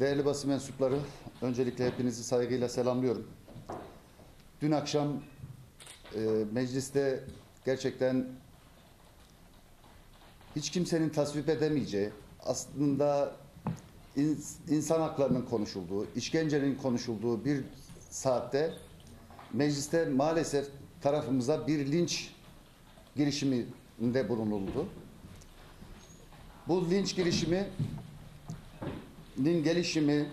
Değerli basın mensupları, öncelikle hepinizi saygıyla selamlıyorum. Dün akşam e, mecliste gerçekten hiç kimsenin tasvip edemeyeceği, aslında ins- insan haklarının konuşulduğu, işkencenin konuşulduğu bir saatte mecliste maalesef tarafımıza bir linç girişiminde bulunuldu. Bu linç girişimi din gelişimi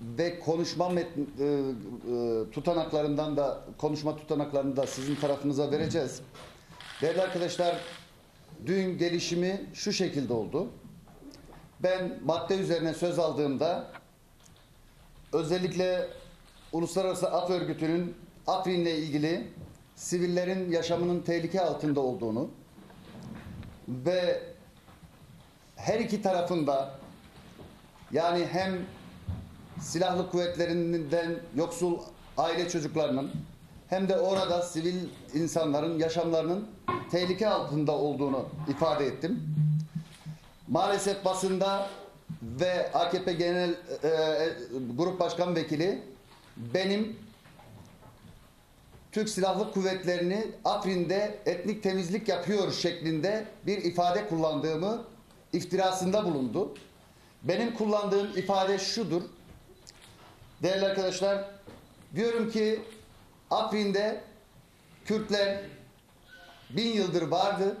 ve konuşma metn, e, e, tutanaklarından da konuşma tutanaklarını da sizin tarafınıza vereceğiz. Değerli arkadaşlar, dün gelişimi şu şekilde oldu. Ben madde üzerine söz aldığımda özellikle Uluslararası Af Örgütü'nün Afrin'le ilgili sivillerin yaşamının tehlike altında olduğunu ve her iki tarafında yani hem silahlı kuvvetlerinden yoksul aile çocuklarının hem de orada sivil insanların yaşamlarının tehlike altında olduğunu ifade ettim. Maalesef basında ve AKP Genel e, e, Grup Başkan Vekili benim Türk Silahlı Kuvvetleri'ni Afrin'de etnik temizlik yapıyor şeklinde bir ifade kullandığımı iftirasında bulundu. Benim kullandığım ifade şudur. Değerli arkadaşlar, diyorum ki Afrin'de Kürtler bin yıldır vardı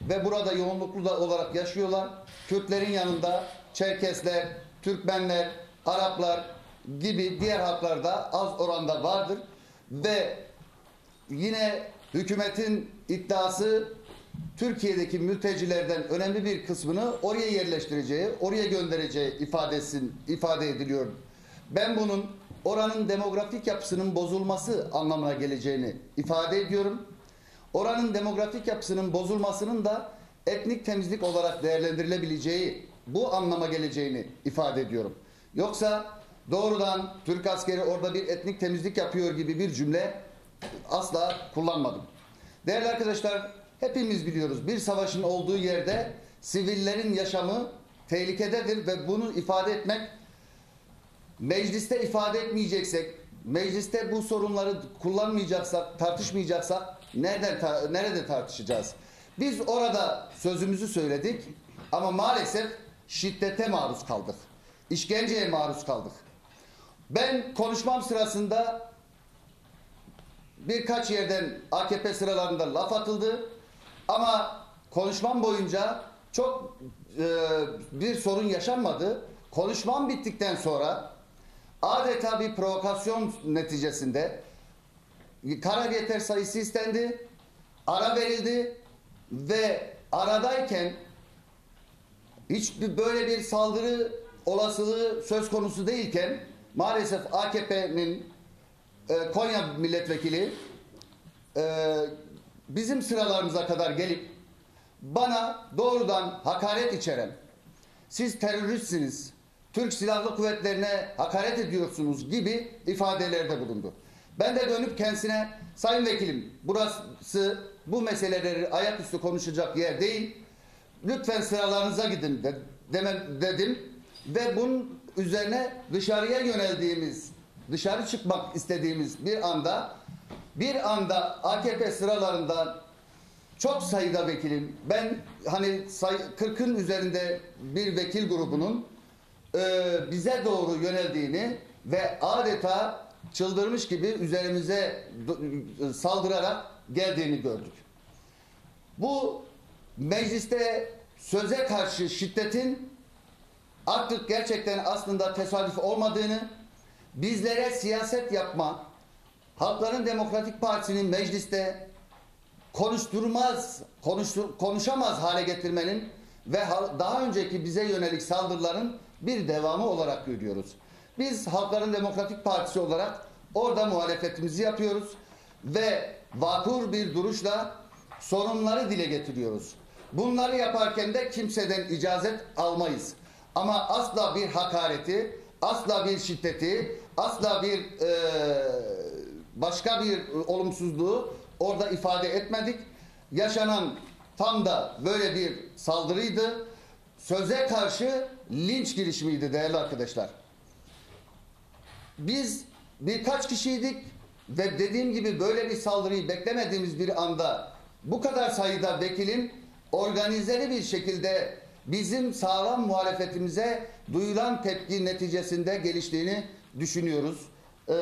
ve burada yoğunluklu olarak yaşıyorlar. Kürtlerin yanında Çerkesler, Türkmenler, Araplar gibi diğer halklar da az oranda vardır. Ve yine hükümetin iddiası Türkiye'deki mültecilerden önemli bir kısmını oraya yerleştireceği, oraya göndereceği ifadesin ifade ediliyor. Ben bunun oranın demografik yapısının bozulması anlamına geleceğini ifade ediyorum. Oranın demografik yapısının bozulmasının da etnik temizlik olarak değerlendirilebileceği bu anlama geleceğini ifade ediyorum. Yoksa doğrudan Türk askeri orada bir etnik temizlik yapıyor gibi bir cümle asla kullanmadım. Değerli arkadaşlar hepimiz biliyoruz bir savaşın olduğu yerde sivillerin yaşamı tehlikededir ve bunu ifade etmek mecliste ifade etmeyeceksek, mecliste bu sorunları kullanmayacaksak, tartışmayacaksak nereden ta- nerede tartışacağız? Biz orada sözümüzü söyledik ama maalesef şiddete maruz kaldık. İşkenceye maruz kaldık. Ben konuşmam sırasında birkaç yerden AKP sıralarında laf atıldı ama konuşmam boyunca çok e, bir sorun yaşanmadı. Konuşmam bittikten sonra adeta bir provokasyon neticesinde karar yeter sayısı istendi, ara verildi ve aradayken hiçbir böyle bir saldırı olasılığı söz konusu değilken maalesef AKP'nin e, Konya milletvekili e, bizim sıralarımıza kadar gelip bana doğrudan hakaret içeren siz teröristsiniz, Türk Silahlı Kuvvetlerine hakaret ediyorsunuz gibi ifadelerde bulundu. Ben de dönüp kendisine sayın vekilim burası bu meseleleri ayaküstü konuşacak yer değil. Lütfen sıralarınıza gidin de, demem, dedim ve bunun üzerine dışarıya yöneldiğimiz, dışarı çıkmak istediğimiz bir anda bir anda AKP sıralarından çok sayıda vekilim ben hani say, 40'ın üzerinde bir vekil grubunun e, bize doğru yöneldiğini ve adeta çıldırmış gibi üzerimize do- saldırarak geldiğini gördük. Bu mecliste söze karşı şiddetin artık gerçekten aslında tesadüf olmadığını, bizlere siyaset yapma, Halkların Demokratik Partisi'nin mecliste konuşturmaz, konuştur, konuşamaz hale getirmenin ve daha önceki bize yönelik saldırıların bir devamı olarak görüyoruz. Biz Halkların Demokratik Partisi olarak orada muhalefetimizi yapıyoruz ve vakur bir duruşla sorunları dile getiriyoruz. Bunları yaparken de kimseden icazet almayız. Ama asla bir hakareti, asla bir şiddeti, asla bir eee, başka bir e, olumsuzluğu orada ifade etmedik. Yaşanan tam da böyle bir saldırıydı. Söze karşı linç girişimiydi değerli arkadaşlar. biz birkaç kişiydik ve dediğim gibi böyle bir saldırıyı beklemediğimiz bir anda bu kadar sayıda vekilin organizeli bir şekilde bizim sağlam muhalefetimize duyulan tepki neticesinde geliştiğini düşünüyoruz. Ee,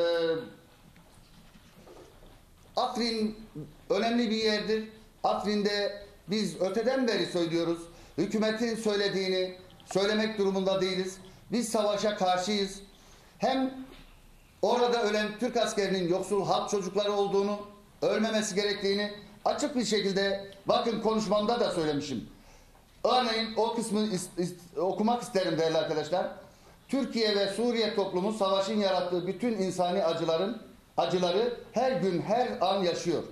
Afrin önemli bir yerdir. Afrin'de biz öteden beri söylüyoruz. Hükümetin söylediğini söylemek durumunda değiliz. Biz savaşa karşıyız. Hem orada ölen Türk askerinin yoksul halk çocukları olduğunu, ölmemesi gerektiğini açık bir şekilde bakın konuşmamda da söylemişim. Örneğin o kısmı is- is- okumak isterim değerli arkadaşlar. Türkiye ve Suriye toplumu savaşın yarattığı bütün insani acıların acıları her gün her an yaşıyor.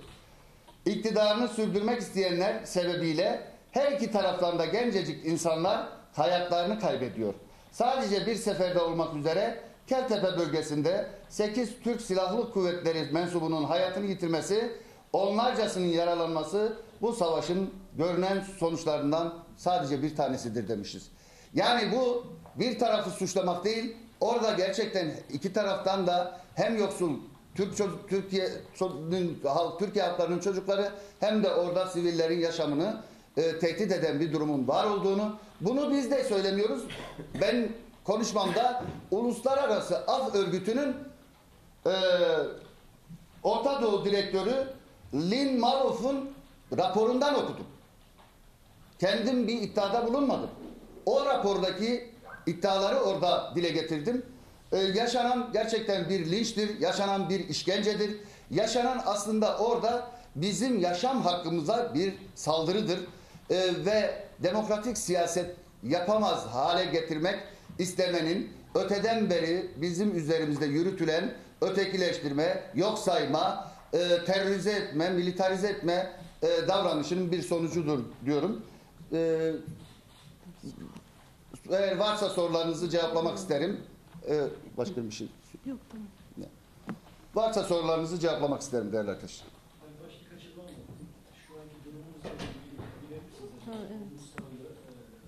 İktidarını sürdürmek isteyenler sebebiyle her iki taraftan da gencecik insanlar hayatlarını kaybediyor. Sadece bir seferde olmak üzere Keltepe bölgesinde 8 Türk Silahlı Kuvvetleri mensubunun hayatını yitirmesi, onlarcasının yaralanması bu savaşın görünen sonuçlarından sadece bir tanesidir demişiz. Yani bu bir tarafı suçlamak değil, orada gerçekten iki taraftan da hem yoksul Türk çocuk, Türkiye ço- halk- Türkiye halklarının çocukları hem de orada sivillerin yaşamını e, tehdit eden bir durumun var olduğunu bunu biz de söylemiyoruz. Ben konuşmamda Uluslararası Af Örgütü'nün e, Orta Doğu Direktörü Lynn Maroff'un raporundan okudum. Kendim bir iddiada bulunmadım. O rapordaki iddiaları orada dile getirdim. Ee, yaşanan gerçekten bir linçtir, yaşanan bir işkencedir. Yaşanan aslında orada bizim yaşam hakkımıza bir saldırıdır. Ee, ve demokratik siyaset yapamaz hale getirmek istemenin öteden beri bizim üzerimizde yürütülen ötekileştirme, yok sayma, e, terörize etme, militarize etme e, davranışının bir sonucudur diyorum. E, eğer varsa sorularınızı cevaplamak isterim. E, başka bir şey. Yok tamam. Varsa sorularınızı cevaplamak isterim değerli arkadaşlar. Ben başlık açılma ama şu anki durumunuzla ilgili bilir misiniz? Ha,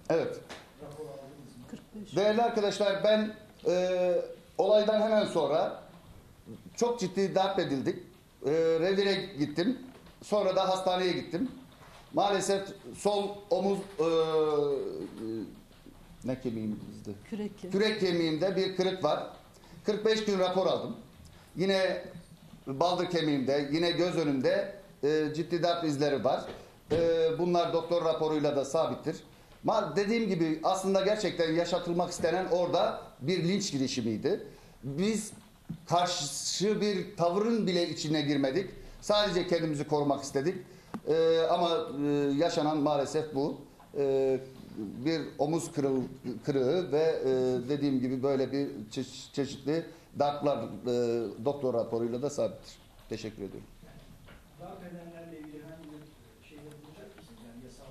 evet. Evet. rapor aldınız mı? 45. Değerli arkadaşlar ben e, olaydan hemen sonra çok ciddi darp edildik. E, revire gittim. Sonra da hastaneye gittim. Maalesef sol omuz e, ne kemiğimizdi? Kürek. Kürek kemiğimde bir kırık var. 45 gün rapor aldım. Yine baldır kemiğimde, yine göz önümde e, ciddi darp izleri var. E, bunlar doktor raporuyla da sabittir. Ma dediğim gibi aslında gerçekten yaşatılmak istenen orada bir linç girişimiydi. Biz karşı bir tavırın bile içine girmedik. Sadece kendimizi korumak istedik. E, ama e, yaşanan maalesef bu. E, bir omuz kırıl, kırığı ve e, dediğim gibi böyle bir çe- çeşitli darplar e, doktor raporuyla da sabittir. Teşekkür ediyorum. Darp edenlerle ilgili herhangi bir şey yapılacak mısınız? Yani yasal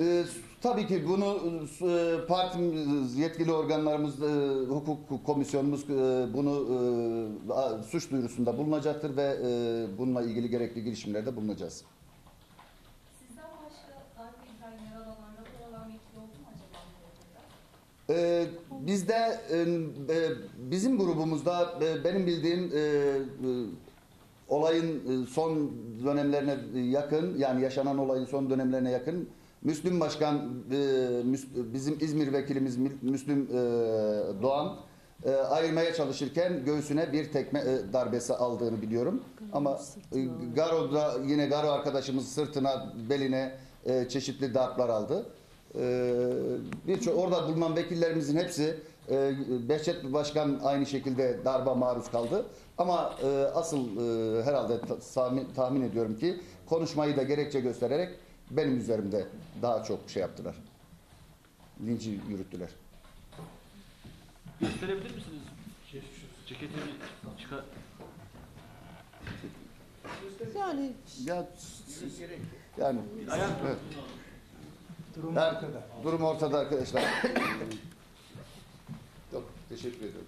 e, tabii ki bunu e, partimiz, yetkili organlarımız, e, hukuk komisyonumuz e, bunu e, suç duyurusunda bulunacaktır ve e, bununla ilgili gerekli girişimlerde bulunacağız. Sizden başka darbe eden yaralanan, rapor alan vekil oldu mu acaba olayda? Ee, bizde e, e, bizim grubumuzda e, benim bildiğim e, e, olayın e, son dönemlerine yakın yani yaşanan olayın son dönemlerine yakın Müslüm Başkan e, Müs- bizim İzmir vekilimiz Mü- Müslüm e, Doğan e, ayırmaya çalışırken göğsüne bir tekme e, darbesi aldığını biliyorum. Ama e, Garo'da yine Garo arkadaşımız sırtına, beline e, çeşitli darplar aldı. Ee, birçok orada bulunan vekillerimizin hepsi e, Behçet Başkan aynı şekilde darba maruz kaldı. Ama e, asıl e, herhalde ta- tahmin, tahmin ediyorum ki konuşmayı da gerekçe göstererek benim üzerimde daha çok şey yaptılar. Linci yürüttüler. Gösterebilir misiniz? Ceketi bir çıkar. Yani Ya yani Ayak evet. Durum ortada. durum ortada arkadaşlar. Çok teşekkür ediyorum.